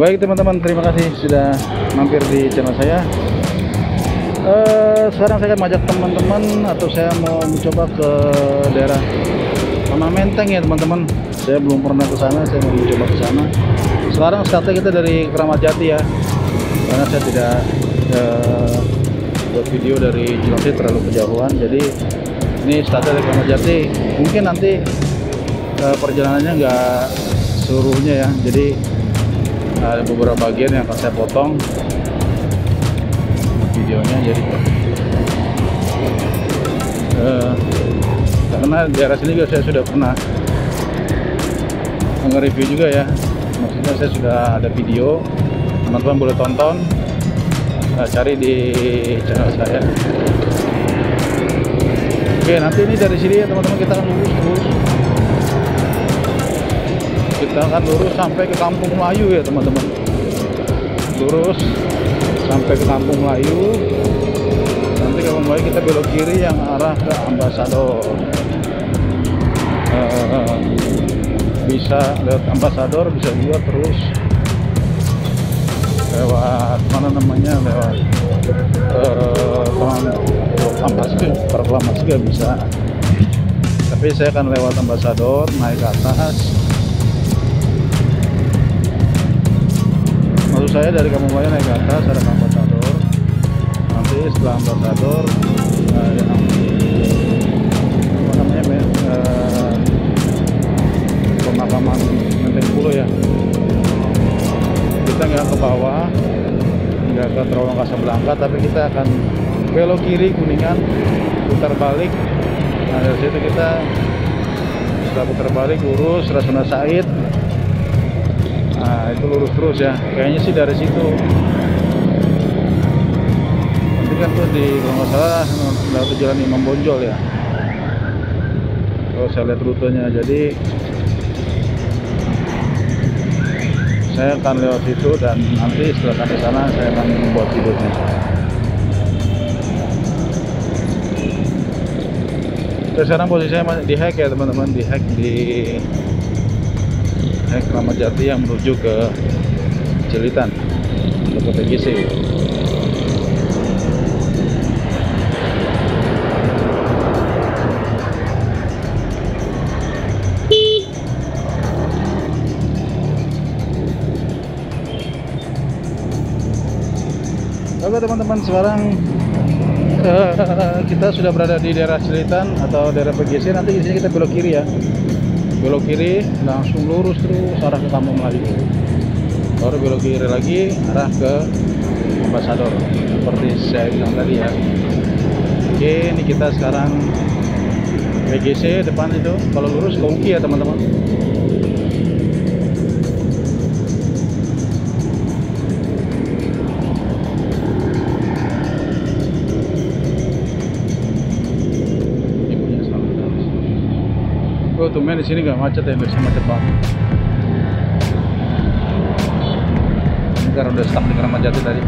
Baik teman-teman, terima kasih sudah mampir di channel saya. Eh, sekarang saya akan mengajak teman-teman atau saya mau mencoba ke daerah Taman Menteng ya teman-teman. Saya belum pernah ke sana, saya mau mencoba ke sana. Sekarang startnya kita dari Keramat Jati ya, karena saya tidak eh, buat video dari Cilengsi terlalu kejauhan. Jadi ini startnya dari Keramat Jati. Mungkin nanti eh, perjalanannya nggak seluruhnya ya. Jadi ada beberapa bagian yang akan saya potong. Videonya jadi eh, karena daerah sini juga saya sudah pernah nge-review juga ya. Maksudnya saya sudah ada video. Teman-teman boleh tonton. Eh, cari di channel saya. Oke nanti ini dari sini ya teman-teman. Kita akan lurus terus kita akan lurus sampai ke Kampung Melayu ya teman-teman. Lurus sampai ke Kampung Melayu. Nanti Kampung Melayu kita belok kiri yang arah ke Ambasador. Eh, bisa lewat Ambasador bisa juga terus lewat mana namanya lewat Ampas Proklamasi juga bisa. Tapi saya akan lewat Ambasador naik ke atas saya dari Kampung Melayu naik ke atas ada Ambasador nanti setelah Ambasador eh, yang apa namanya eh, pemakaman Menteng Pulo ya. Kita nggak ke bawah nggak ke terowongan Kasablanka tapi kita akan belok kiri Kuningan putar balik. Nah dari situ kita setelah putar balik lurus Rasuna Said nah itu lurus terus ya. Kayaknya sih dari situ. Nanti kan tuh di kalau nggak salah lewat jalan Imam Bonjol ya. Kalau saya lihat rutenya. Jadi saya akan lewat situ dan nanti setelah sampai sana saya akan membuat videonya sekarang posisi saya di hack ya teman-teman. Di hack di hack Kramat Jati yang menuju ke Cilitan atau PGC Oke teman-teman sekarang eh, kita sudah berada di daerah Cilitan atau daerah PGC nanti di sini kita belok kiri ya belok kiri langsung lurus terus arah ke Kampung Melayu. Baru belok kiri lagi arah ke Ambasador. Seperti saya bilang tadi ya. Oke ini kita sekarang PGC depan itu. Kalau lurus ke UKI ya teman-teman tumben di sini nggak macet ya biasanya macet banget. Ini karena udah stuck di Keramat Jati tadi.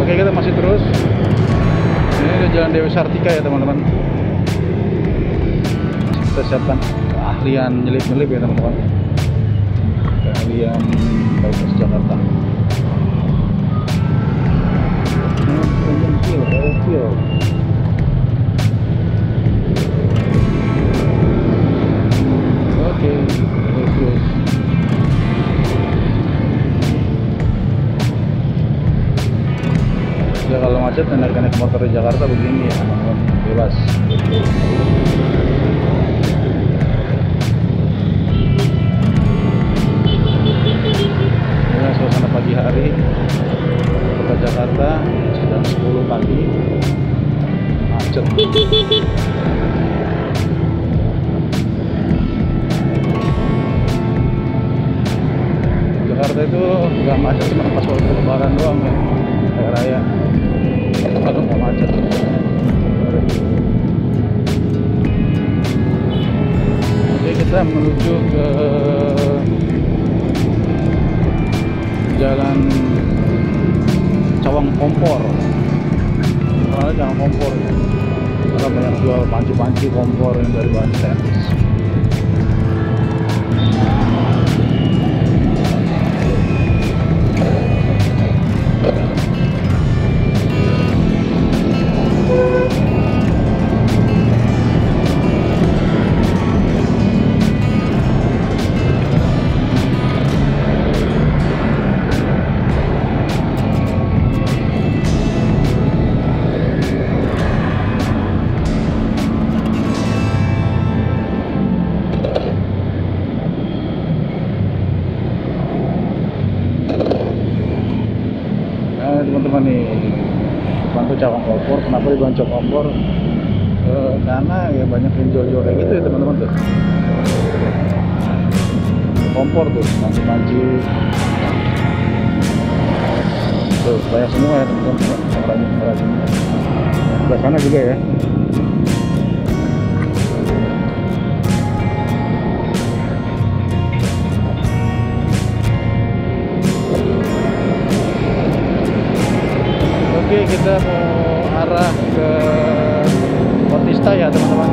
Oke kita masih terus. Ini udah jalan Dewi Sartika ya teman-teman. Kita siapkan keahlian nyelip-nyelip ya teman-teman. Keahlian motor di Jakarta begini ya, teman-teman. bebas. Ini suasana pagi hari kota Jakarta jam 10 pagi macet Jakarta itu nggak macet cuma pas waktu lebaran doang ya kayak raya kalau nggak macet. Oke kita menuju ke jalan Cawang Kompor. Jangan kompor karena banyak jual panci-panci kompor yang dari bahan teman-teman nih. Bantu cawang kompor kenapa cawang kompor? Eh, karena ya banyak yang kayak gitu ya teman-teman tuh. Kompor tuh panci-panci. Tuh banyak semua ya teman-teman. Pengrajin pengrajin sebelah sana juga ya kita mau arah ke Kotista ya, teman-teman.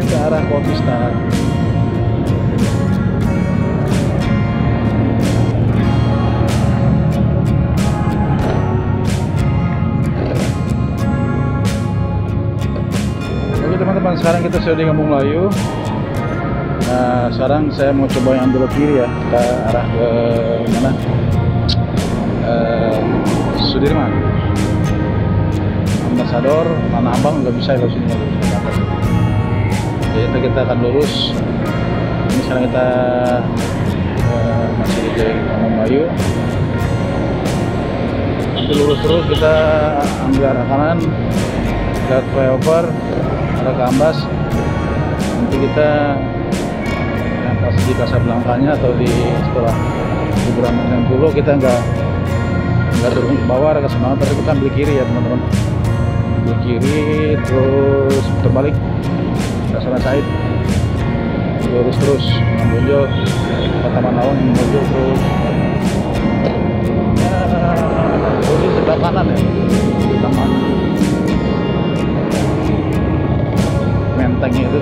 Kita arah Kotista. Oke teman-teman, sekarang kita sudah di Kampung Melayu. Nah, sekarang saya mau coba yang belok kiri ya, ke arah ke mana? Eh, Sudirman. Ambasador, Tanah Abang nggak bisa ya sini ke. Jadi kita, akan lurus. Ini sekarang kita eh, masih di Kampung Melayu. Nanti lurus terus kita ambil arah kanan, lewat flyover, arah ke Ambas. Nanti kita pas di Casablanca-nya atau di setelah kuburan yang dulu kita nggak nggak turun ke bawah ke sana tapi kita ambil kiri ya teman-teman. Ambil kiri terus terbalik ke sana Said. Lurus terus ke Taman Lawang Bonjol terus. Ini sebelah kanan ya Taman Menteng itu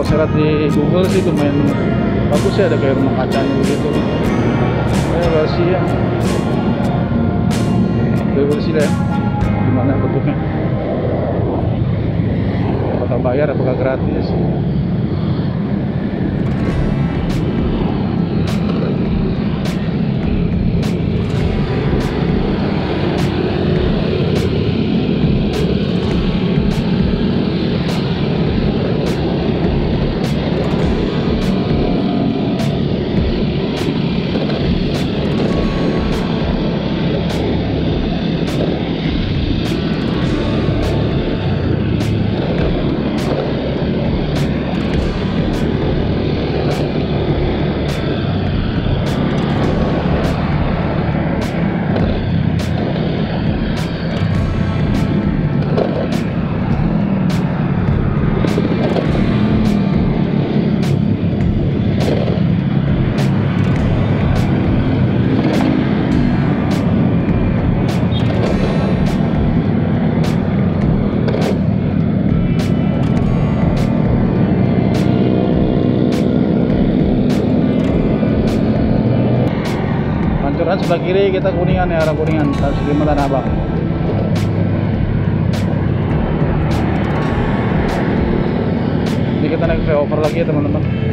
kalau saya di Google sih lumayan bagus ya ada kayak rumah kacanya begitu. Eh bersih ya. Udah bersih deh gimana bentuknya? Apakah bayar apakah gratis Pancoran sebelah kiri kita kuningan ya arah kuningan. Sudirman Tanah Abang ini kita naik flyover lagi ya teman-teman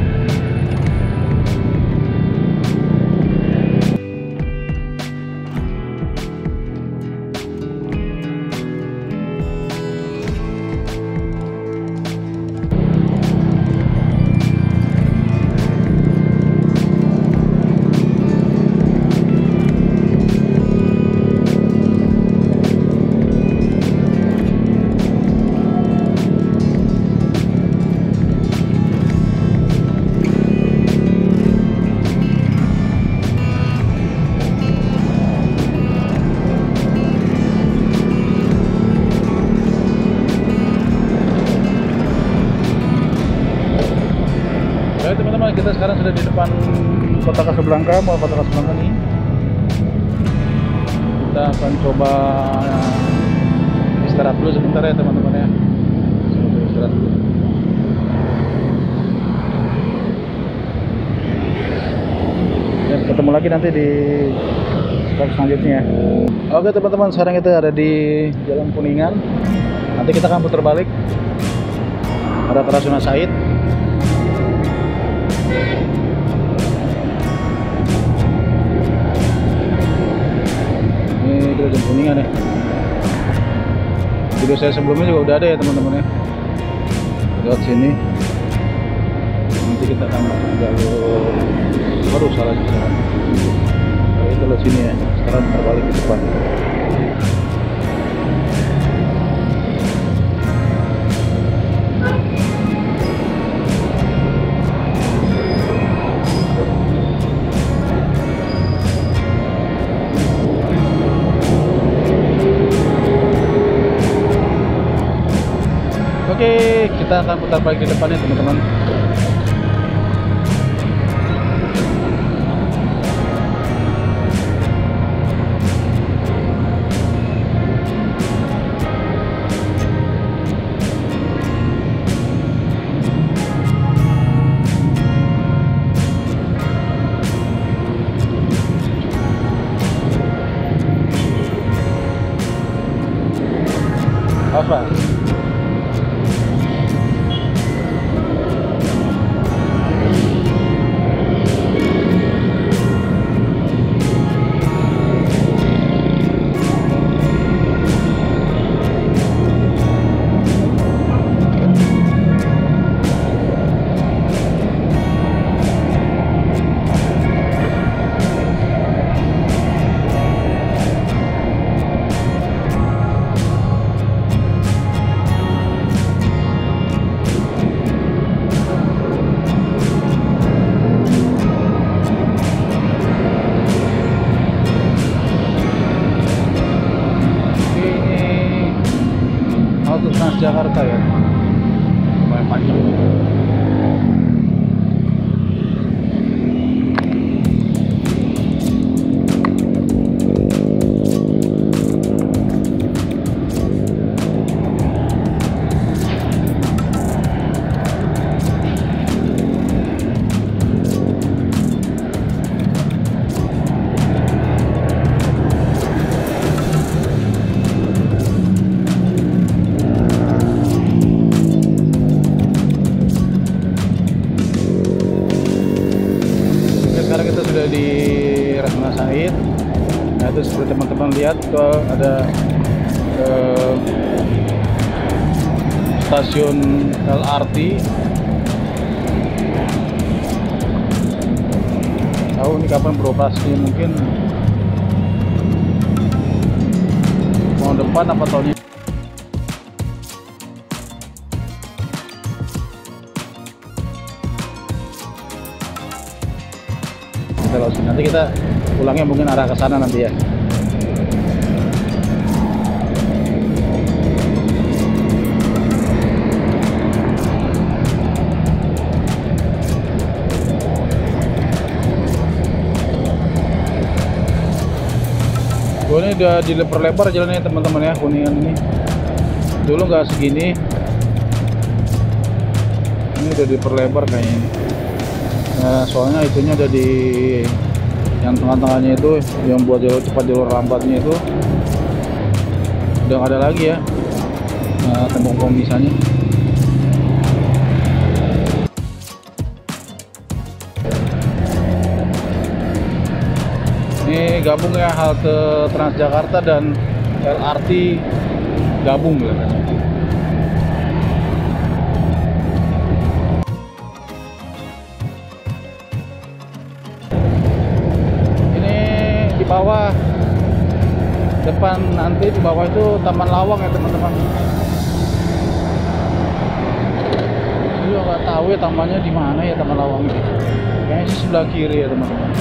Casablanca mau kota Casablanca nih? Kita akan coba istirahat dulu sebentar ya teman-teman ya. Istirahat dulu. Ya, ketemu lagi nanti di vlog selanjutnya. Oke teman-teman sekarang kita ada di jalan Kuningan. Nanti kita akan putar balik. Ada Rasuna Said jalan Kuningan ya. Video saya sebelumnya juga udah ada ya teman-teman ya. Lewat sini. Nanti kita akan jalur. Baru salah salah oh, itu lewat sini ya. Sekarang terbalik ke depan akan putar balik di depannya teman-teman. Itu seperti teman-teman lihat ada eh, stasiun LRT tahu ini kapan beroperasi mungkin tahun depan apa tahun ini kita sini. nanti kita pulangnya mungkin arah ke sana nanti ya. Oh, ini udah dilebar-lebar jalannya teman-teman ya kuningan ini. Dulu nggak segini. Ini udah diperlebar kayaknya. Nah, soalnya itunya ada di yang tengah-tengahnya itu yang buat jalur cepat jalur lambatnya itu. Udah ada lagi ya. Nah, tembok pemisahnya ini gabung ya halte Transjakarta dan LRT gabung ya nanti di bawah itu Taman Lawang ya teman-teman. Juga nggak tahu ya tamannya di mana ya Taman Lawang ini. Kayaknya sih sebelah kiri ya teman-teman.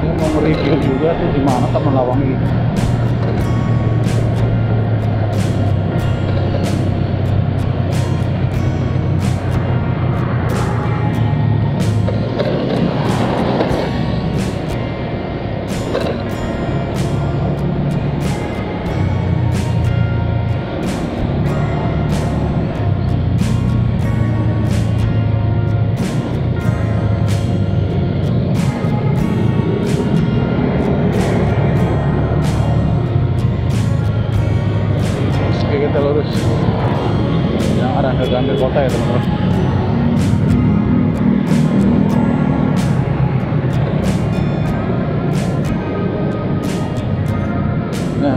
Ini mau nge-review juga tuh di mana Taman Lawang ini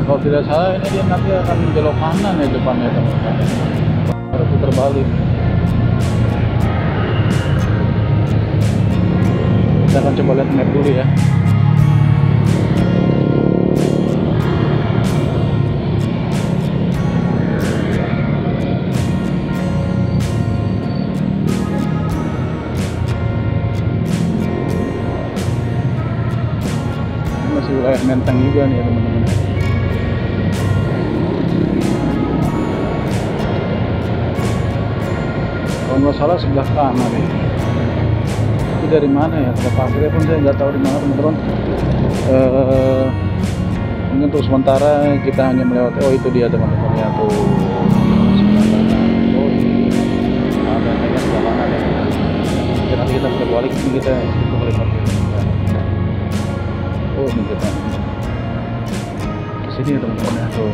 kalau tidak salah ini dia nanti akan belok kanan ya depannya teman-teman. Baru putar balik. Kita akan coba lihat map dulu ya. Masih wilayah Menteng juga nih ya teman-teman. Nggak salah sebelah kanan ya itu dari mana ya? Tempat parkirnya pun saya nggak tahu di mana teman-teman. Eh, ini untuk sementara kita hanya melewati oh itu dia teman-teman. Ya tuh. Oh ada ya. Oke, nanti kita putar balik. Ini kita kembali oh ini kita. Sini ya teman-teman ya tuh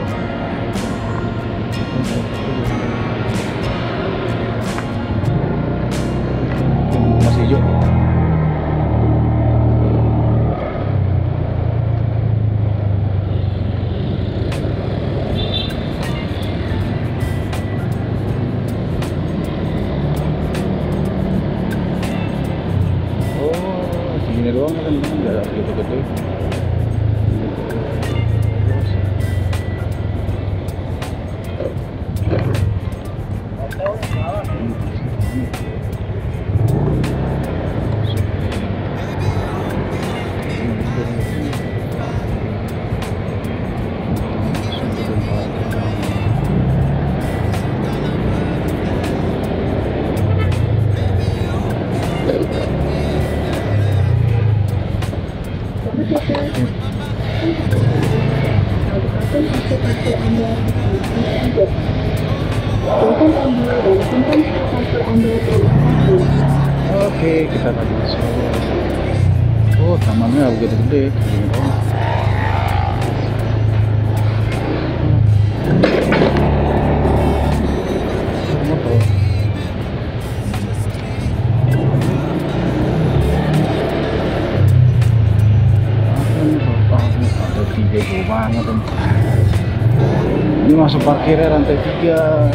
Ini masuk parkirnya lantai tiga.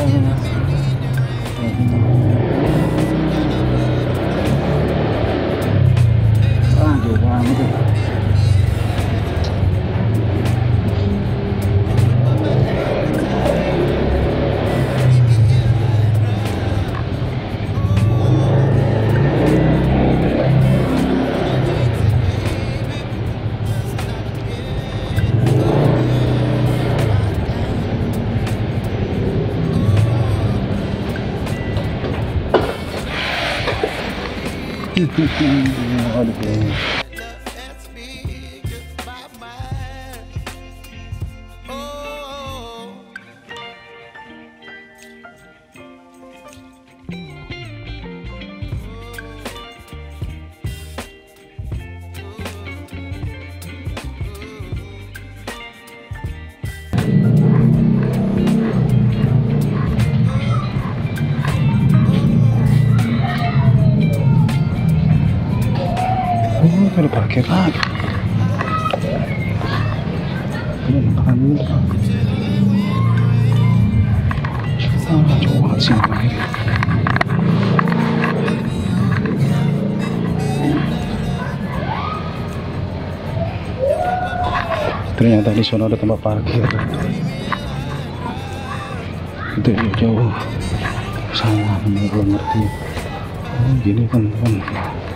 Olha que Parkir lagi. Ternyata di sana ada tempat parkir. Itu jauh. Bener belum ngerti. Oh, gini kan, teman.